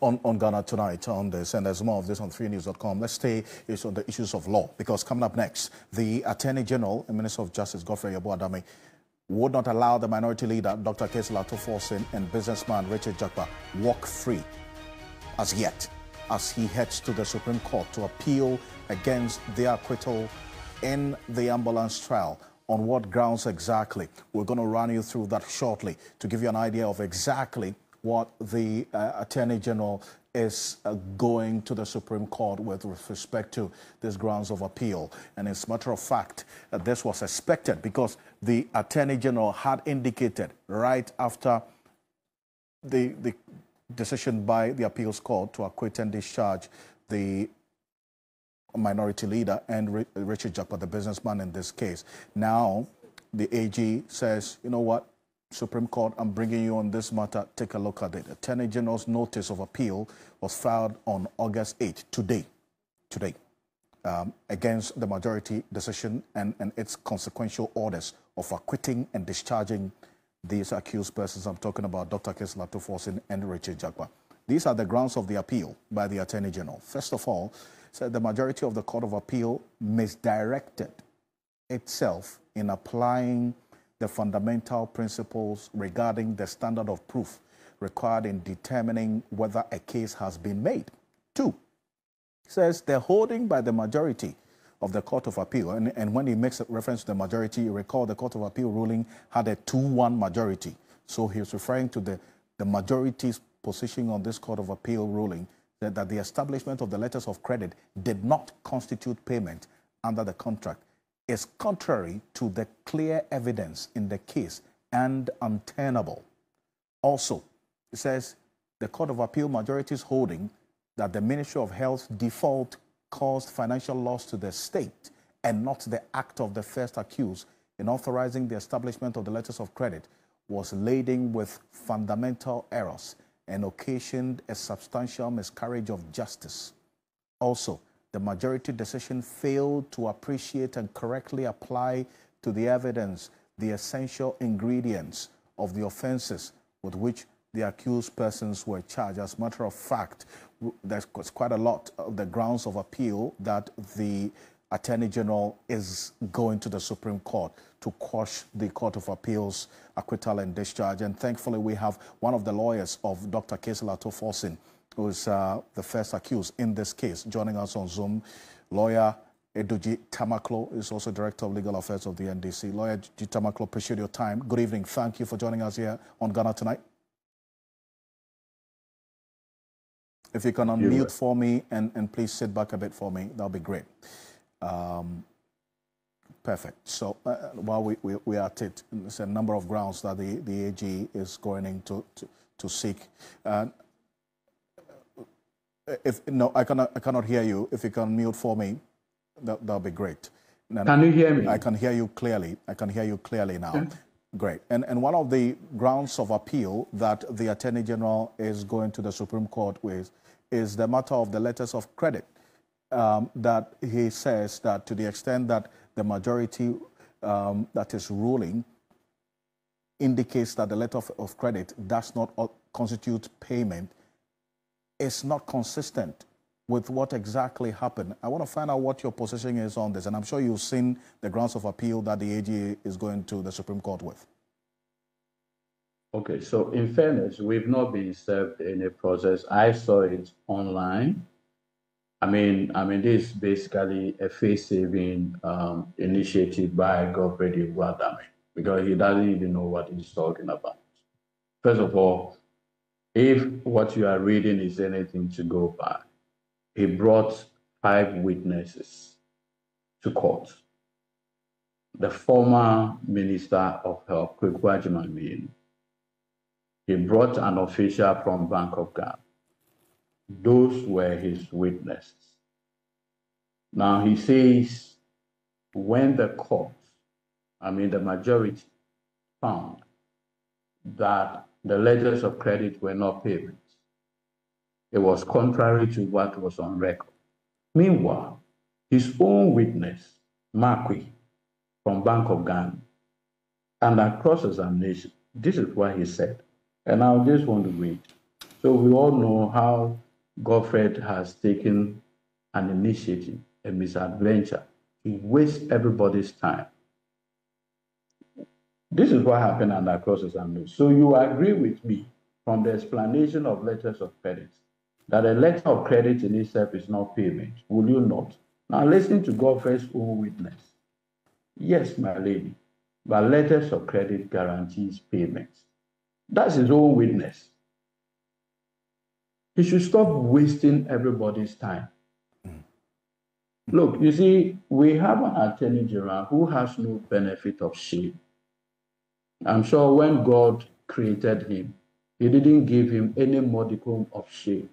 on, on Ghana tonight on this, and there's more of this on 3news.com. Let's stay is on the issues of law, because coming up next, the Attorney General and Minister of Justice, Godfred Yeboah-Dame, would not allow the minority leader, Dr. Cassiel Forson, and businessman Richard Jakpa walk free as yet, as he heads to the Supreme Court to appeal against their acquittal in the ambulance trial on what grounds exactly. We're going to run you through that shortly to give you an idea of exactly what the uh, Attorney General is uh, going to the Supreme Court with respect to these grounds of appeal. And as a matter of fact, uh, this was expected because the Attorney General had indicated right after the, the decision by the appeals court to acquit and discharge the minority leader and Richard Jakpa, the businessman in this case. Now, the AG says, you know what, Supreme Court, I'm bringing you on this matter. Take a look at it. Attorney General's notice of appeal was filed on August 8, today, today, um, against the majority decision and, and its consequential orders of acquitting and discharging these accused persons. I'm talking about Dr. Cassiel Forson and Richard Jakpa. These are the grounds of the appeal by the Attorney General. First of all, said the majority of the Court of Appeal misdirected itself in applying the fundamental principles regarding the standard of proof required in determining whether a case has been made. Two, says the holding by the majority of the Court of Appeal, and, and when he makes reference to the majority, you recall the Court of Appeal ruling had a 2-1 majority. So he's referring to the, the majority's position on this Court of Appeal ruling that, that the establishment of the letters of credit did not constitute payment under the contract is contrary to the clear evidence in the case and untenable. Also, it says the Court of Appeal majority's holding that the Ministry of Health default caused financial loss to the state and not the act of the first accused in authorizing the establishment of the letters of credit was laden with fundamental errors and occasioned a substantial miscarriage of justice. Also, the majority decision failed to appreciate and correctly apply to the evidence the essential ingredients of the offenses with which the accused persons were charged. As a matter of fact, there's quite a lot of the grounds of appeal that the Attorney General is going to the Supreme Court to quash the Court of Appeals acquittal and discharge. And thankfully, we have one of the lawyers of Dr. Cassiel Forson, who is uh, the first accused in this case, joining us on Zoom. Lawyer Edudzi Tamakloe is also Director of Legal Affairs of the NDC. Lawyer Edudzi Tamakloe, appreciate your time. Good evening. Thank you for joining us here on Ghana Tonight. If you can unmute for me and, and please sit back a bit for me, that'll be great. Um, perfect. So uh, while we, we, we, are at it, there's a number of grounds that the, the AG is going into to, to seek. Uh, if no, I cannot, I cannot hear you. If you can mute for me, that, that'll be great. can you hear me? I can hear you clearly. I can hear you clearly now. Great. And, and one of the grounds of appeal that the Attorney General is going to the Supreme Court with is the matter of the letters of credit um, that he says that to the extent that the majority um, that is ruling indicates that the letter of, of credit does not constitute payment, is not consistent with what exactly happened. I want to find out what your position is on this, and I'm sure you've seen the grounds of appeal that the AGA is going to the Supreme Court with. Okay, so in fairness, we've not been served any process. I saw it online. I mean, I mean, this is basically a face-saving um, initiative by Godfred Yeboah-Dame because he doesn't even know what he's talking about. First of all, if what you are reading is anything to go by, he brought five witnesses to court. The former Minister of Health, Kwaku Agyeman he brought an official from Bank of Ghana those were his witnesses. Now he says, when the court, I mean the majority, found that the letters of credit were not payments, it was contrary to what was on record. Meanwhile, his own witness, Makwe, from Bank of Ghana, under cross examination, this is what he said. And I just want to read. So we all know how Godfred has taken an initiative, a misadventure, to waste everybody's time. This is what happened under cross examination. So you agree with me from the explanation of letters of credit that a letter of credit in itself is not payment. Will you not? Now listen to Godfred's own witness. Yes, my lady, but letters of credit guarantees payment. That's his own witness. He should stop wasting everybody's time. Look, you see, we have an attorney general who has no benefit of shame. I'm sure when God created him, he didn't give him any modicum of shame.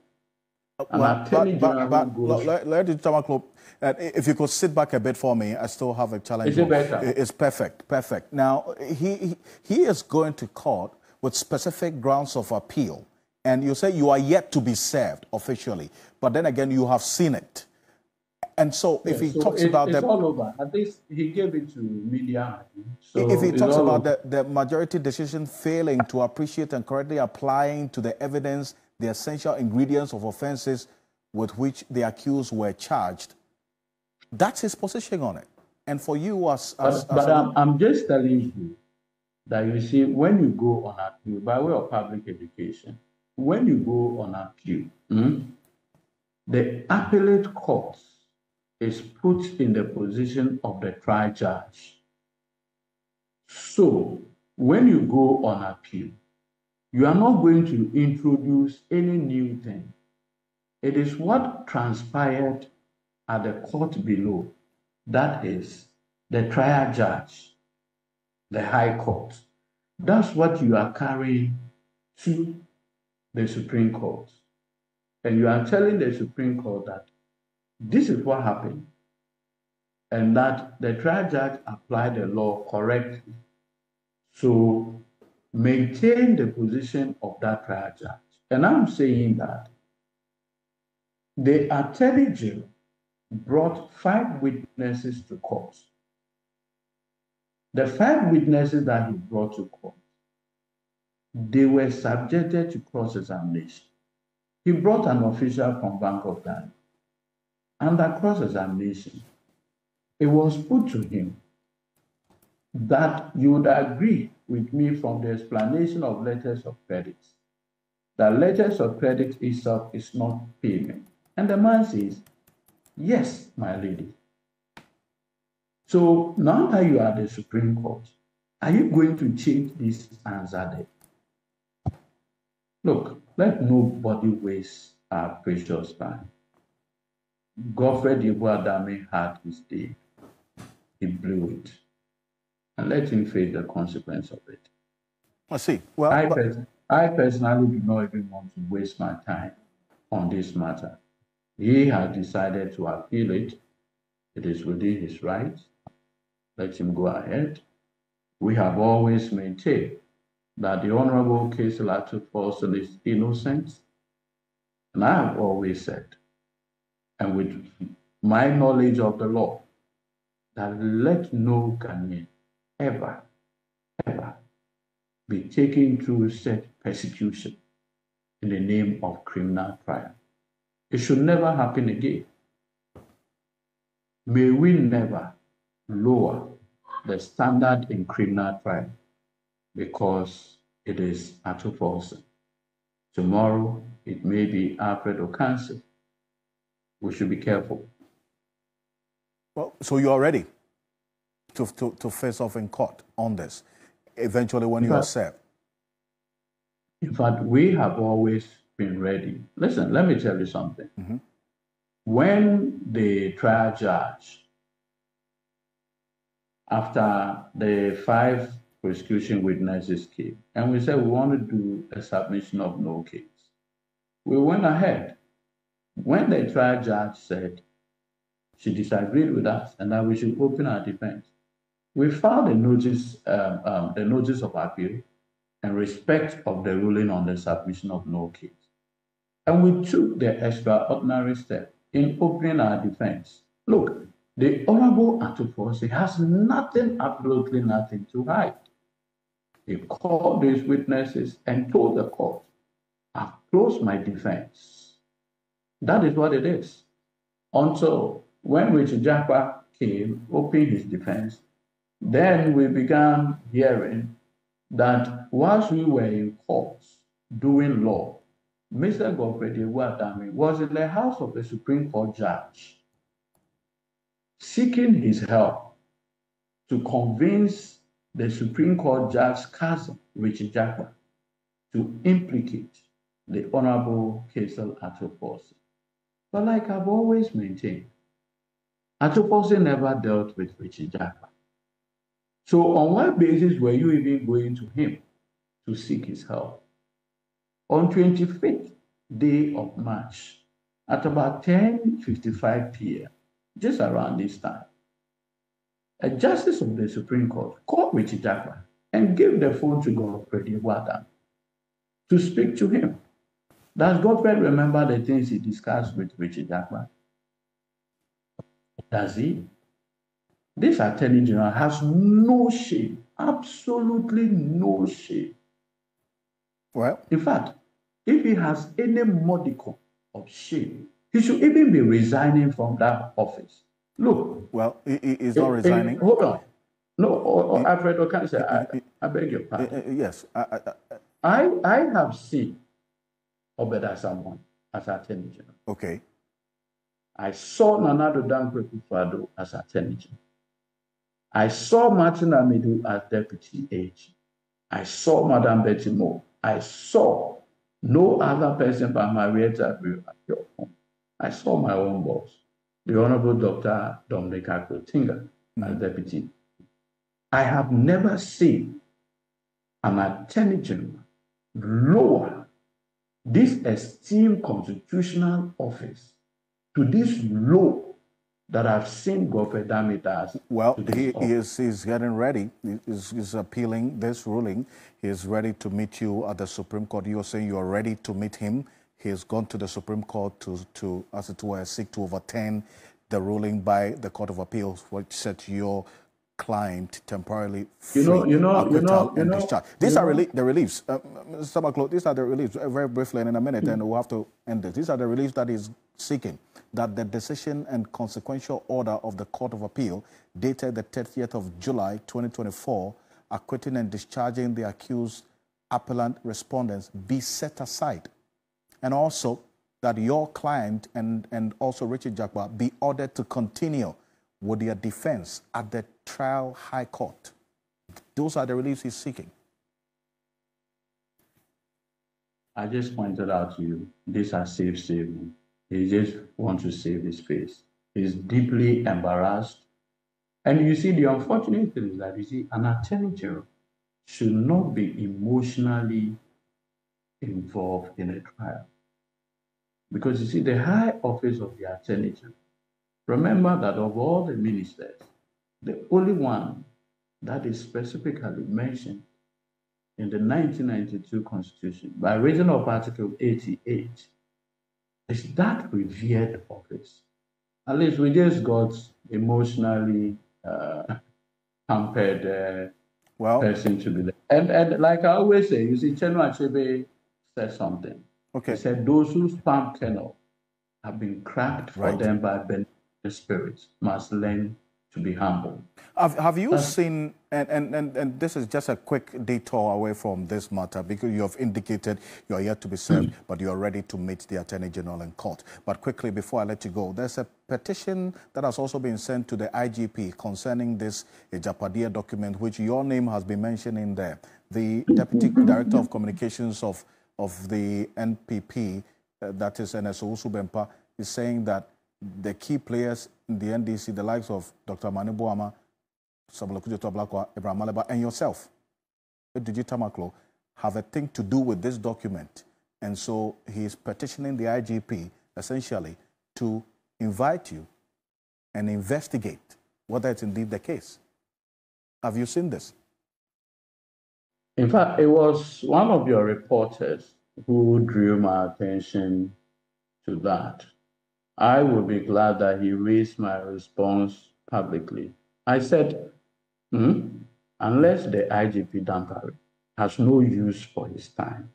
An well, attorney but, general but, but, let, let it, Club, uh, if you could sit back a bit for me, I still have a challenge. Is it better? It's perfect, perfect. Now, he, he, he is going to court with specific grounds of appeal. And you say you are yet to be served officially, but then again, you have seen it. And so, if he so talks it, about it's the, all over. At least he gave it to media. So if he talks about the, the majority decision failing to appreciate and correctly applying to the evidence the essential ingredients of offenses with which the accused were charged, that's his position on it. And for you, as, as but, but I'm, I'm just telling you that you see, when you go on appeal, by way of public education, when you go on appeal, hmm, the appellate court is put in the position of the trial judge. So, when you go on appeal, you are not going to introduce any new thing. It is what transpired at the court below. That is the trial judge, the high court. That's what you are carrying to the Supreme Court. And you are telling the Supreme Court that this is what happened and that the trial judge applied the law correctly. So maintain the position of that trial judge. And I'm saying that the attorney general brought five witnesses to court. The five witnesses that he brought to court, they were subjected to cross examination. He brought an official from Bank of Ghana. Under cross examination, it was put to him that you would agree with me from the explanation of letters of credit that letters of credit itself is not payment. And the man says, Yes, my lady. So now that you are the Supreme Court, are you going to change this answer there? Look, let nobody waste our precious time. Godfred Yeboah-Dame had his day. He blew it and let him face the consequence of it. I see. Well, I, pers- I personally do not even want to waste my time on this matter. He has decided to appeal it. It is within his rights. Let him go ahead. We have always maintained that the Honorable Cassiel Ato is innocent. And I have always said, and with my knowledge of the law, that let no Ghanaian ever, ever be taken through such persecution in the name of criminal trial. It should never happen again. May we never lower the standard in criminal trial because it is Ato Forson. Tomorrow it may be Alfred Ocansey. We should be careful. Well, so you are ready to, to, to face off in court on this eventually when you are served? In fact, we have always been ready. Listen, let me tell you something. Mm-hmm. When the trial judge, after the five prosecution witnesses came, and we said we want to do a submission of no case, we went ahead. When the trial judge said she disagreed with us and that we should open our defense, we filed a notice, um, um, the notice of appeal in respect of the ruling on the submission of no case. And we took the extraordinary step in opening our defense. Look, the Honorable Ato Forson has nothing, absolutely nothing to hide. He called these witnesses and told the court, I've close my defense. That is what it is. Until when Richard Jakpa came, opened his defense, then we began hearing that whilst we were in courts doing law, Mr. Godfred Yeboah-Dame was in the house of the Supreme Court judge seeking his help to convince the Supreme Court judge's cousin, Richard Jakpa, to implicate the Honorable Cassiel Ato-Forson. But like I've always maintained, Ato-Forson never dealt with Richard Jakpa. So on what basis were you even going to him to seek his help? On 25th day of March, at about 10.55 p.m., just around this time, a justice of the Supreme Court called Richard Japa and gave the phone to Godfred Yeboah-Dame to speak to him. Does Godfred remember the things he discussed with Richard Jakpa? Does he? This attorney general has no shame, absolutely no shame. Well, in fact, if he has any modicum of shame, he should even be resigning from that office. Look. Well, he, is not resigning. hold on. No, oh, oh, or, or Alfred say, I, I beg your pardon. yes. I, I, I have seen Obed Asamoah as Attorney General. Okay. I saw Nana Addo Dankwa Akufo-Addo as Attorney General. I saw Martin Amidu as Deputy AG. I saw Madam Betty Mould. I saw no other person but Marietta at your home. I saw my own boss, the Honorable Dr. Dominic Akuritinga, as deputy. I have never seen an attorney general lower this esteemed constitutional office to this low that I've seen Godfrey Damidas. Well, he, he, is he's getting ready. He's, he's appealing this ruling. He's ready to meet you at the Supreme Court. You're saying you're ready to meet him He's gone to the Supreme Court to, to as it were, seek to overturn the ruling by the Court of Appeals, which set your client temporarily free, you know, you know, you know, you know, discharge. These are know. the reliefs. Uh, Mr. McClure, these are the reliefs. Very briefly, and in a minute, mm. and we'll have to end this. These are the reliefs that is seeking that the decision and consequential order of the Court of Appeal, dated the 30th of July 2024, acquitting and discharging the accused appellant respondents, be set aside and also that your client and, and also Richard Jakpa be ordered to continue with their defense at the trial high court. Those are the reliefs he's seeking. I just pointed out to you, these are safe saving. He just wants to save his face. He's deeply embarrassed. And you see, the unfortunate thing is that you see, an attorney general should not be emotionally involved in a trial. Because you see, the high office of the attorney general, remember that of all the ministers, the only one that is specifically mentioned in the 1992 Constitution by reason of Article 88 is that revered office. At least we just got emotionally uh, hampered uh, well, person to be there. And, and like I always say, you see, Chinua Achebe said something. Okay. He said, Those who palm kernel have been cracked for right. them by the spirits must learn to be humble. Have, have you uh, seen, and, and, and, and this is just a quick detour away from this matter because you have indicated you are yet to be served, mm. but you are ready to meet the Attorney General in court. But quickly, before I let you go, there's a petition that has also been sent to the IGP concerning this Agyapadie document, which your name has been mentioned in there. The Deputy Director of Communications of of the NPP, uh, that is NSO Usubempa, is saying that the key players in the NDC, the likes of Dr. Omane Boamah, Sabalokujo Toblakwa, Abraham Amaliba, and yourself, Edudzi Tamakloe, have a thing to do with this document. And so he is petitioning the IGP essentially to invite you and investigate whether it's indeed the case. Have you seen this? In fact, it was one of your reporters who drew my attention to that. I would be glad that he raised my response publicly. I said, hmm, unless the IGP Dampare has no use for his time,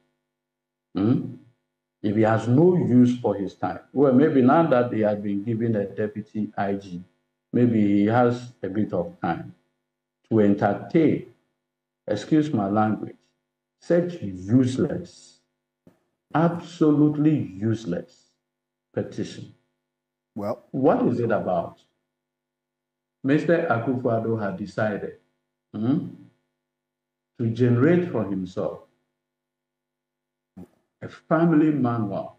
hmm, if he has no use for his time, well, maybe now that he has been given a deputy IG, maybe he has a bit of time to entertain, excuse my language, such useless, absolutely useless petition. Well, what is it about? Mr. Akufo-Addo had decided hmm, to generate for himself a family manual.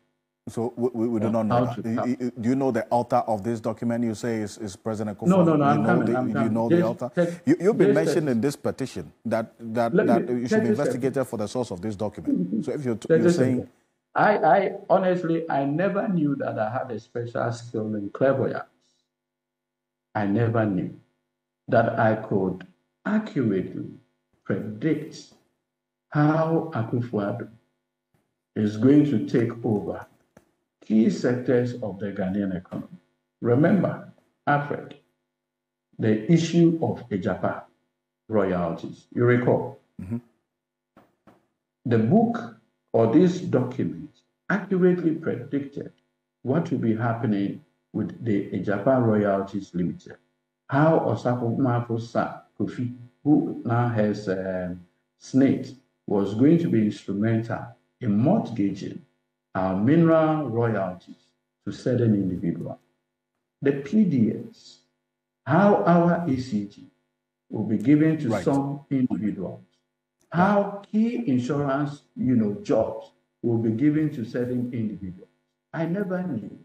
So we, we do not know. Do you know the author of this document? You say is, is President Akufo. No, no, no. You I'm know coming. The, I'm you coming. know Just, the author. You, you've been mentioned in this petition that that, that me, you should be investigated for the source of this document. So if you're, you're saying, I, I honestly, I never knew that I had a special skill in clairvoyance. I never knew that I could accurately predict how Akufo-Addo is going to take over key sectors of the Ghanaian economy. Remember, Alfred, the issue of Agyapa royalties. You recall? Mm-hmm. The book or this document accurately predicted what will be happening with the Agyapa Royalties Limited. How Osafo Mafosa Kofi, who now has uh, was going to be instrumental in mortgaging our mineral royalties to certain individuals. The PDS, how our ECG will be given to right. some individuals, how key insurance, you know, jobs will be given to certain individuals. I never knew.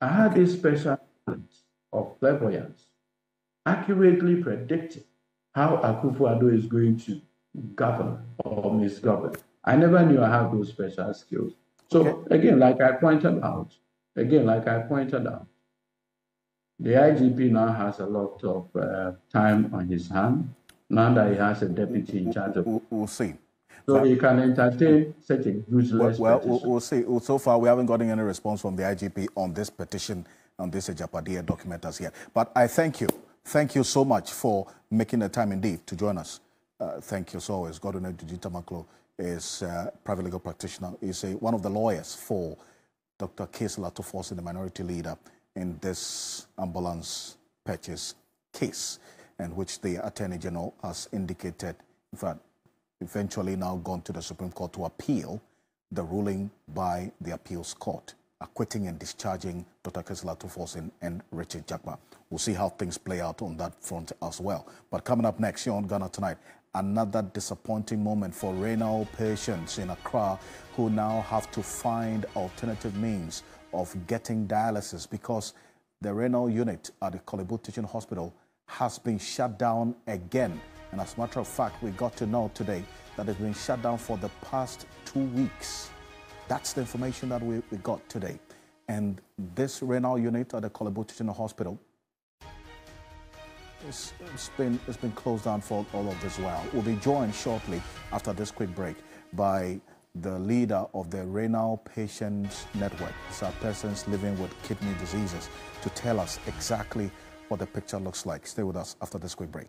I had this special talent of clairvoyance, accurately predicting how Akufo-Addo is going to govern or misgovern. I never knew I had those special skills. So okay. again, like I pointed out, again, like I pointed out, the IGP now has a lot of uh, time on his hand. Now that he has a deputy in charge of. We'll, we'll see. So he can entertain such a useless well, well we'll, see. So far, we haven't gotten any response from the IGP on this petition, on this Agyapadie document as yet. But I thank you. Thank you so much for making the time indeed to join us. Uh, thank you, so always. Godwin Edudzi Tamakloe is a private legal practitioner. He's a, one of the lawyers for Dr. Cassiel Ato Forson, the minority leader in this ambulance purchase case, in which the Attorney General has indicated, in fact, eventually now gone to the Supreme Court to appeal the ruling by the appeals court, acquitting and discharging Dr. Cassiel Ato Forson and Richard Jakpa. We'll see how things play out on that front as well. But coming up next here on Ghana Tonight, another disappointing moment for renal patients in Accra who now have to find alternative means of getting dialysis because the renal unit at the Korle Bu Teaching Hospital has been shut down again. And as a matter of fact, we got to know today that it's been shut down for the past two weeks. That's the information that we, we got today. And this renal unit at the Teaching Hospital it's, it's been, it's been closed down for all of this while. We'll be joined shortly after this quick break by the leader of the Renal Patients Network. Are persons living with kidney diseases to tell us exactly what the picture looks like. Stay with us after this quick break.